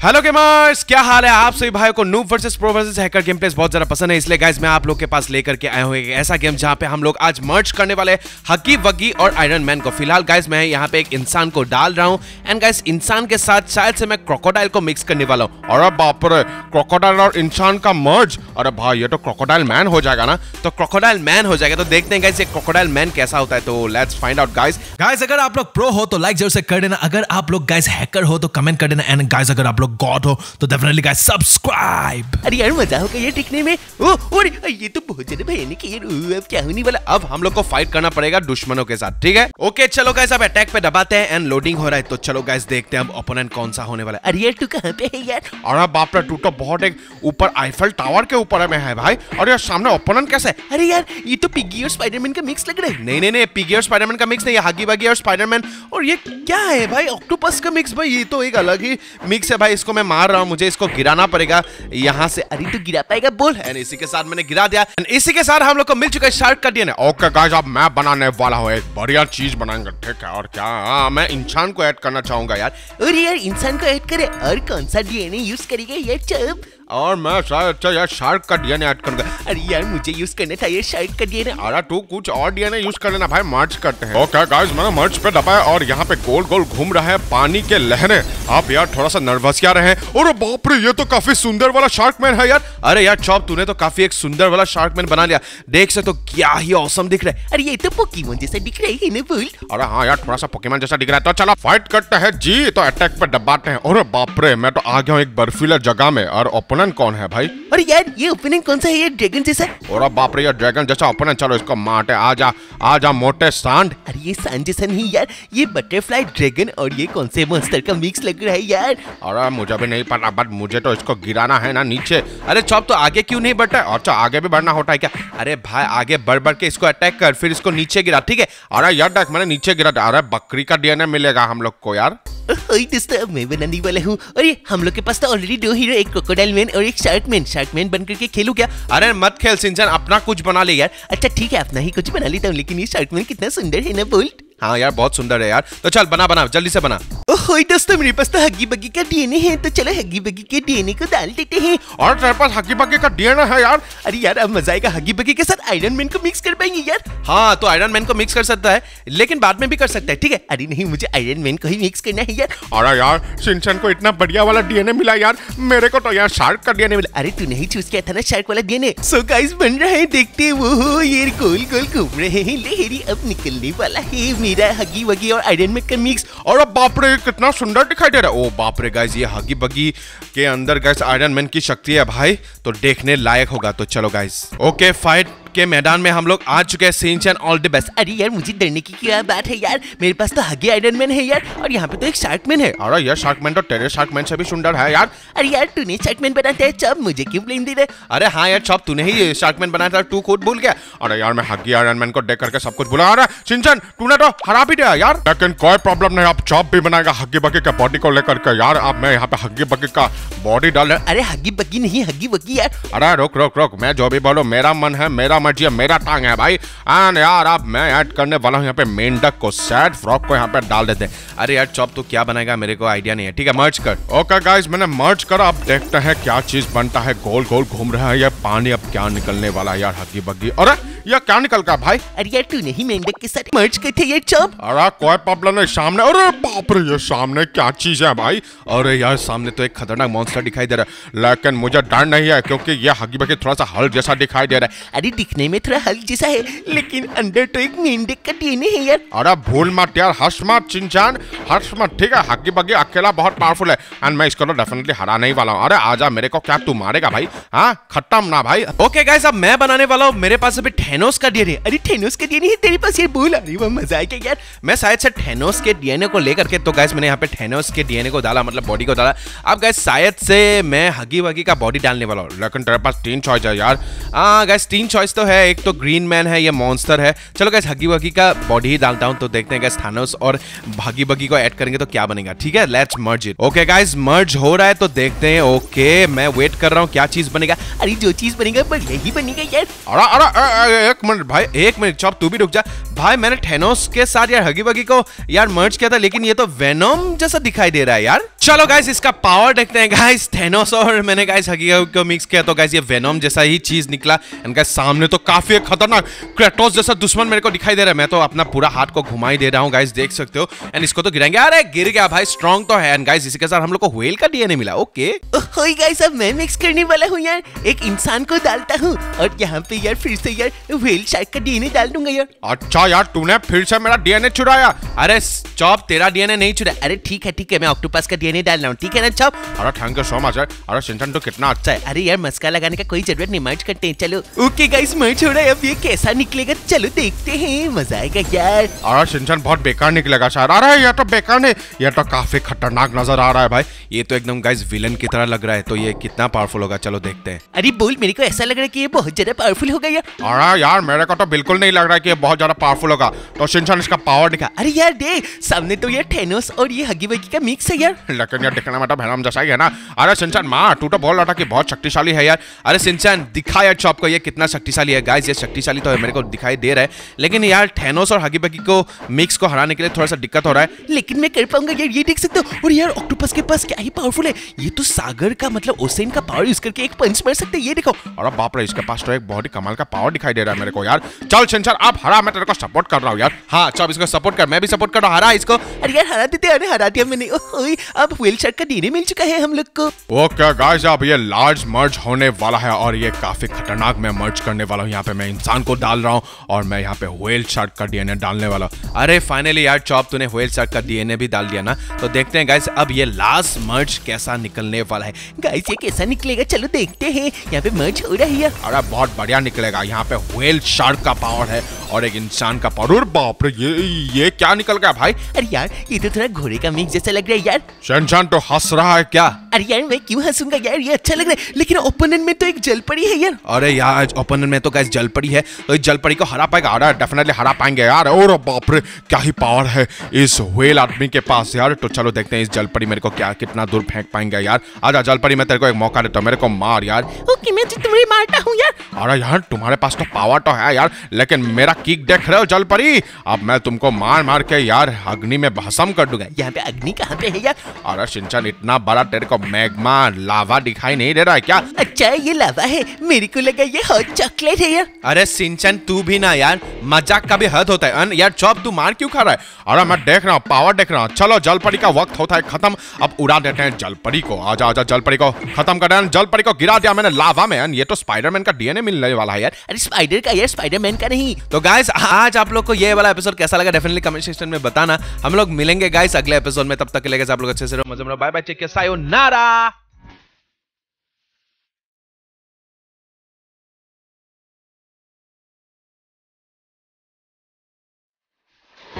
Hello gamers क्या हाल है आप सभी भाइयों को? Noob versus pro versus hacker game plays बहुत ज़्यादा पसंद है, इसलिए गाइस मैं आप लोग के पास लेकर के आया हूँ एक ऐसा गेम जहाँ पे हम लोग आज मर्ज करने वाले हकी वगी और आयरन मैन को। फ़िलहाल गाइस मैं यहाँ पे एक इंसान को डाल रहा हूँ एंड गाइस इंसान के साथ शायद से मैं क्रोकोडाइल को मिक्स करने वाला हूँ। अरे बाप रे क्रोकोडाइल और इंसान का मर्ज अरे भाई, ये तो क्रोकोडाइल मैन हो जाएगा ना? तो क्रोकोडाइल मैन हो जाएगा तो देखते हैं गाइस ये क्रोकोडाइल मैन कैसा होता है तो let's find out guys guys अगर आप लोग प्रो हो तो लाइक ज़रूर से कर देना। अगर आप लोग गाइस हैकर हो तो कमेंट कर देना एंड गाइस अगर आप लोग गॉड हो तो डेफिनेटली गाइस सब्सक्राइब अरे यार, मज़ा होगा ये टिकने में। ओ अरे ये तो बहुत ज़्यादा भयानक है यार अब क्या होने वाला? अब हम लोग को फाइट करना पड़ेगा दुश्मनों के साथ, ठीक है? ओके चलो गाइस अब अटैक पे दबाते हैं एंड लोडिंग हो रहा है तो चलो गाइस देखते हैं अब ओपोनेंट कौन सा होने वाला है। अरे यार, तू कहाँ पे है यार? अरे बाप रे, तू तो बहुत एक ऊपर आईफल टावर के ऊपर में है भाई। और ये सामने ओपोनेंट कैसे? है? अरे यार, ये तो पिग्गी और स्पाइडरमैन का मिक्स लग रहा है। नहीं नहीं नहीं पिगी और स्पाइडरमैन का मिक्स नहीं हगी बगी और स्पाइडरमैन और ये क्या है भाई ऑक्टोपस का मिक्स भाई, ये तो एक अलग ही मिक्स है भाई इसको मैं मार रहा हूँ मुझे इसको गिराना पड़ेगा। यहाँ से अरे तू गिरा पाएगा बोल। एंड इसी के साथ मैंने गिरा दिया। एंड इसी के साथ हम लोग को मिल चुका है शार्क का डीएनए ओके गाइस अब मैं बनाने वाला हूँ एक बढ़िया चीज़ बनाएँगे। ठीक है और क्या? आ, मैं इंसान को ऐड करना चाहूँगा यार। अरे यार इंसान को ऐड करे और कौन सा डीएनए यूज़ करेगा? ये चुप। और मैं शायद अच्छा यार शार्क का डीएनए ऐड करूँगा। अरे यार मुझे यूज़ करना था ये शार्क का डीएनए अरे तू कुछ और डीएनए यूज़ कर लेना भाई मर्ज करते हैं। ओके गाइस मैंने मर्ज पे दबाया और यहाँ पे गोल गोल घूम रहा है पानी के लहरें। आप यार थोड़ा सा नर्वस क्या रहे? और बाप रे ये तो काफ़ी सुंदर वाला शार्क मैन है यार। अरे यार चौप तूने तो काफ़ी एक सुंदर वाला शार्क मैन बना लिया। देख सकते तो क्या ही औसम दिख रहा है। अरे ये तो पोकेमोन जैसा दिख रहा है ना बोल अरे हाँ यार थोड़ा सा पोकेमोन जैसा दिख रहा है। तो चलो फाइट करते हैं। जी तो अटैक पे दबाते हैं। और बाप रे मैं तो आ गया हूँ एक बर्फीला जगह में और ओपोनेंट कौन है भाई? अरे यार ये ओपनिंग कौन सा है? ये ड्रैगन जैसा? और अब बाप रे ये ड्रैगन जैसा ओपोनेंट चलो इसको मारते आ जा आ जा मोटे सांड। अरे ये सांड जैसा नहीं यार ये बटरफ्लाई ड्रैगन और ये कौन से मॉन्स्टर का मिक्स लग रहा है यार? अरे मुझे भी नहीं पता बट मुझे तो इसको गिराना है ना नीचे। अरे चौप तो आगे क्यों नहीं बढ़ता? है अच्छा आगे भी बढ़ना होता है क्या? अरे भाई आगे बढ़ बढ़ के इसको अटैक कर फिर इसको नीचे गिरा ठीक है? अरे यार मैंने नीचे गिरा अरे बकरी का डीएनए मिलेगा हम लोग को यार। दोस्तों अब मैं बनाने वाला हूँ। अरे हम लोग के पास तो ऑलरेडी दो हीरो एक क्रोकोडाइल मैन और एक शार्क मैन शार्क मैन बन करके खेलू क्या? अरे मत खेल सिंचन अपना कुछ बना ले यार। अच्छा ठीक है अपना ही कुछ बना लेता हूँ लेकिन ये शार्क मैन कितना सुंदर है ना बोल्ट? हाँ यार बहुत सुंदर है यार। तो चल बना बना जल्दी से बना। ओहो दोस्तों मेरे पास तो हग्गी बग्गी का डीएनए है तो चलो हग्गी बग्गी के डीएनए को डाल देते हैं। और तेरे पास हकी बकी का डीएनए है यार। अरे यार अब मज़ा आएगा हग्गी बग्गी के साथ आयरन मैन को मिक्स कर पाएँगे यार। हाँ तो आयरन मैन को मिक्स कर सकता है लेकिन बाद में भी कर सकता है ठीक है? अरे नहीं मुझे आयरन मैन को ही मिक्स करना है यार। अरे यार सिंचन को इतना बढ़िया वाला डीएनए मिला यार मेरे को तो यार शार्क का डीएनए मिला। अरे तू नहीं चूज़ किया था ना शार्क वाला डीएनए सो गाइस बन रहा है देखते हैं वो ये गोल गोल घूम रहे हैं लहरी अब निकलने वाला है मेरा हगी वगी और आयरन मैन का मिक्स और अब बाप रे, कितना सुंदर दिखाई दे रहा है। ओ बाप रे गाइस ये हगी बगी के अंदर गाइस आयरन मैन की शक्ति है भाई। तो देखने लायक होगा तो चलो गाइस ओके फाइट के मैदान में हम लोग आ चुके हैं सिंचन ऑल द बेस्ट अरे यार, मुझे डरने की क्या बात है यार? मेरे पास तो हगी आयरन मैन है यार, और यहाँ पे तो एक शार्क मैन है। अरे यार शार्क मैन तो तेरे शार्क मैन से भी सुंदर है यार। अरे यार, तूने शार्क मैन बनाते है चब मुझे क्यों ब्लेम दे रहे अरे हाँ यार, चौप, तूने ही शार्क मैन बनाया था, तू खुद भूल गया। अरे यार मैं हगी आयरन मैन को देख करके सब कुछ भुला रहा सिंचन तूने तो हरा भी दिया यार। लेकिन कोई प्रॉब्लम नहीं आप चॉप भी बनाएगा हग्गी बग्गी के बॉडी को लेकर के। यार अब मैं यहाँ पे हग्गी बग्गी का बॉडी डाल अरे हग्गी बग्गी नहीं हग्गी वग्गी यार। अरे रुक रुक रुक मैं जो भी बोलूँ मेरा मन है मेरा मर्ज़ी है मेरा टांग है भाई। एंड यार अब मैं ऐड करने वाला हूँ यहाँ पे मेंढक को सैड फ्रॉक को यहाँ पे डाल देते हैं। अरे यार चॉप तो क्या बनाएगा मेरे को आइडिया नहीं है ठीक है? मर्ज कर। ओके गाइज़ मैंने मर्ज करा। अब देखते हैं क्या चीज़ बनता है। गोल गोल घूम रहा है ये पानी अब क्या निकलने वाला है यार हग्गी बग्गी। अरे ये क्या निकल का भाई? अरे यार तू नहीं मेंढक के साथ मर्ज करते ये चब अरे कोई प्रॉब्लम नहीं सामने अरे बाप रे ये सामने क्या चीज़ है भाई? अरे यार सामने तो एक खतरनाक मॉन्स्टर दिखाई दे रहा है लेकिन मुझे डर नहीं है क्योंकि ये हगी बगी थोड़ा सा हल जैसा दिखाई दे रहा है। अरे दिखने में थोड़ा हल जैसा है लेकिन अंदर तो एक मेंढक का डीएनए है यार। अरे भूल मत यार हर्ष मत चिंचान। हर्ष मत ठीक है हगी बगी अकेला बहुत पावरफुल है एंड मैं इसको तो डेफिनेटली हरा नहीं वाला हूँ। अरे आजा मेरे को क्या तू मारेगा भाई हाँ? खत्म ना भाई। ओके गाइस अब मैं बनाने वाला हूँ मेरे पास अभी ठेनोस का डीएनए अरे ठेनोस का डीएनए तेरे पास ये बोल। अरे वो मज़ा आएगा यार? मैं शायद से ठेनोस के डीएनए को लेकर के तो गाइस मैंने यहाँ पे ठेनोस के डीएनए को डाला मतलब बॉडी को डाला। अब गाइस शायद से मैं हगी वगी का बॉडी डालने वाला हूँ। लेकिन तेरे पास तीन चॉइस है यार। हाँ गाइस तीन चॉइस तो है। एक तो ग्रीन मैन है, ये मॉन्स्टर है। चलो गाइस हगी वगी का बॉडी ही डालता हूँ तो देखते हैं गाइस थानोस और हगी बगी को ऐड करेंगे तो क्या बनेगा। ठीक है? Let's merge it okay guys merge हो रहा है तो देखते हैं। ओके मैं वेट कर रहा हूँ, क्या चीज़ बनेगा? अरे जो चीज़ बनेगा बढ़िया ही बनेगा यार। अरे अरे एक मिनट भाई एक मिनट चौप तू भी रुक जा। भाई मैंने थेनोस के साथ यार हगी वगी को यार मर्ज किया था लेकिन ये तो वेनोम जैसा दिखाई दे रहा है यार। चलो गाइस इसका पावर देखते हैं। गाइस थेनोस और मैंने गाइस हगी को मिक्स किया तो गाइस ये वेनोम जैसा ही चीज़ निकला। एंड गाइस सामने तो काफ़ी खतरनाक क्रेटोस जैसा दुश्मन मेरे को दिखाई दे रहा है। मैं तो अपना पूरा हाथ को घुमाई दे रहा हूँ गाइस देख सकते हो। एंड इसको तो गिराएँगे। अरे गिर गया भाई स्ट्रॉन्ग तो है। एंड गाइस इसी के साथ हम लोग को व्हेल का डीएनए मिला। ओके ओए गाइस अब मैं मिक्स करने वाला हूँ यार। एक इंसान को डालता हूँ। और यहाँ पे यार फिर से यार व्हेल शार्क का डीएनए डाल दूँगा यार। अच्छा यार तूने फिर से मेरा डीएनए चुराया। अरे चॉप तेरा डीएनए नहीं चुरा। अरे ठीक है ठीक है मैं ऑक्टोपस का डीएनए डाल रहा हूँ ठीक है ना चॉप? अरे थैंक यू सो मच यार। अरे सिंचन तो कितना अच्छा है। अरे यार मस्का लगाने का कोई ज़रूरत नहीं मर्ज करते हैं। चलो ओके गाइस मर्ज हो रहा है। अब ये कैसा निकलेगा? चलो देखते हैं। मज़ा आएगा यार। अरे सिंचन बहुत बेकार निकलेगा शायद। अरे ये तो बेकार नहीं ये तो काफ़ी खतरनाक नज़र आ रहा है भाई। ये तो एकदम गाइस विलन की तरह लग रहा है तो ये कितना पावरफुल होगा? चलो देखते हैं। अरे बोल मेरे को ऐसा लग रहा है कि ये बहुत ज़्यादा पावरफुल होगा यार। अरे यार मेरे को तो बिल्कुल नहीं लग रहा है कि ये बहुत ज़्यादा पावरफुल होगा। तो सिंचन इसका पावर दिखा। अरे यार देख सामने तो ये थेनोस और ये हगी वगी का मिक्स है यार। लेकिन यार दिखने में तो भैरम जैसा ही है ना। अरे सिंचन माँ, तू तो बोल रहा था कि बहुत शक्तिशाली है यार। अरे सिंचन दिखा यार चॉप को, ये कितना शक्तिशाली है। गाइस ये शक्तिशाली तो है मेरे को दिखाई दे रहा है। लेकिन यार थेनोस और हगी बगी को मिक्स को हराने के लिए थोड़ा सा दिक्कत हो रहा है। लेकिन मैं कर पाऊँगा यार, ये देख सकते हो। और यार ऑक्टोपस के पास क्या ही पावरफुल है। ये तो सागर का मतलब ओसेन का पावर यूज़ करके एक पंच मार सकते हैं। ये देखो। अरे बाप रे, इसके पास तो एक बहुत ही कमाल का पावर दिखाई दे रहा है मेरे को यार। चल सिंचन आप हरा, मैं तेरे को सपोर्ट कर रहा हूँ यार। हाँ चॉप इसको सपोर्ट कर, मैं भी सपोर्ट कर रहा हूँ। हरा इसको। अरे यार, हरा देते अरे हरा दिया मैंने। अब व्हेल शार्क का डीएनए मिल चुका है हम लोग को। ओके गाइस अब ये लार्ज मर्ज होने वाला है और ये काफ़ी खतरनाक मैं मर्ज करने वाला हूँ। यहाँ पे मैं इंसान को डाल रहा हूँ और मैं यहाँ पे व्हेल शार्क का डीएनए डालने वाला हूँ। अरे फाइनली यार चॉप तूने व्हेल शार्क का डीएनए भी डाल दिया ना? तो देखते हैं गाइस अब ये लास्ट मर्ज कैसा निकलने वाला है। गाइस ये कैसा निकलेगा? चलो देखते हैं। यहाँ पे मर्ज हो रही है। अरे, बहुत बढ़िया निकलेगा। यहाँ पे व्हेल शार्क का पावर है। और एक इंसान का पाउडर। और बाप रे ये ये क्या निकल गया भाई? अरे यार ये तो थोड़ा घोड़े का मिक्स जैसा लग रहा है यार। शनशान तो हंस रहा है क्या? अरे यार मैं क्यों हंसूँगा यार? ये अच्छा लग रहा है। लेकिन ओपोनेंट में तो एक जल पड़ी है यार। अरे यार ओपोनेंट में तो गाइस जल पड़ी है। तो इस जल पड़ी को हरा पाएगा। अरे डेफिनेटली हरा पाएँगे यार। और बाप रे क्या ही पावर है इस व्हेल आदमी के पास यार। तो चलो देखते हैं इस जल पड़ी मेरे को क्या कितना दूर फेंक पाएँगे यार। आजा जल पड़ी मैं तेरे को एक मौका देता हूँ। मेरे को मार यार। ओके मैं तो तुम्हें मारता हूँ यार। अरे यार तुम्हारे पास तो पावर तो है यार। लेकिन मेरा किक देख रहे हो जल परी अब मैं तुमको मार मार के यार अग्नि में भस्म कर दूँगा। यहाँ पे अग्नि कहाँ पे है यार? अरे सिंचन इतना बड़ा तेरे को मैग्मा लावा दिखाई नहीं दे रहा है क्या? अच्छा ये लावा है। मेरे को लगा ये हॉट चॉकलेट है यार। अरे सिंचन तू भी ना यार। मज़ाक का भी हद होता है। अन यार चॉप तू मार क्यों खा रहा है? अरे मैं देख रहा हूँ पावर देख रहा हूँ। चलो जल परी का वक्त होता है खत्म। अब उड़ा देते हैं जल परी को। आजा आजा जल परी को। खत्म कर रहे हैं। जल परी को गिरा दिया मैंने लावा में। ये तो स्पाइडरमैन का डीएनए मिलने वाला है यार। अरे स्पाइडर का यार स्पाइडरमैन का नहीं। तो गाइस आज आप लोग को ये वाला एपिसोड कैसा लगा डेफिनेटली कमेंट सेक्शन में बताना। हम लोग मिलेंगे गाइस अगले एपिसोड में। तब तक के लिए आप लोग अच्छे से रहो। मज़े बाय बाय टेक केयर 是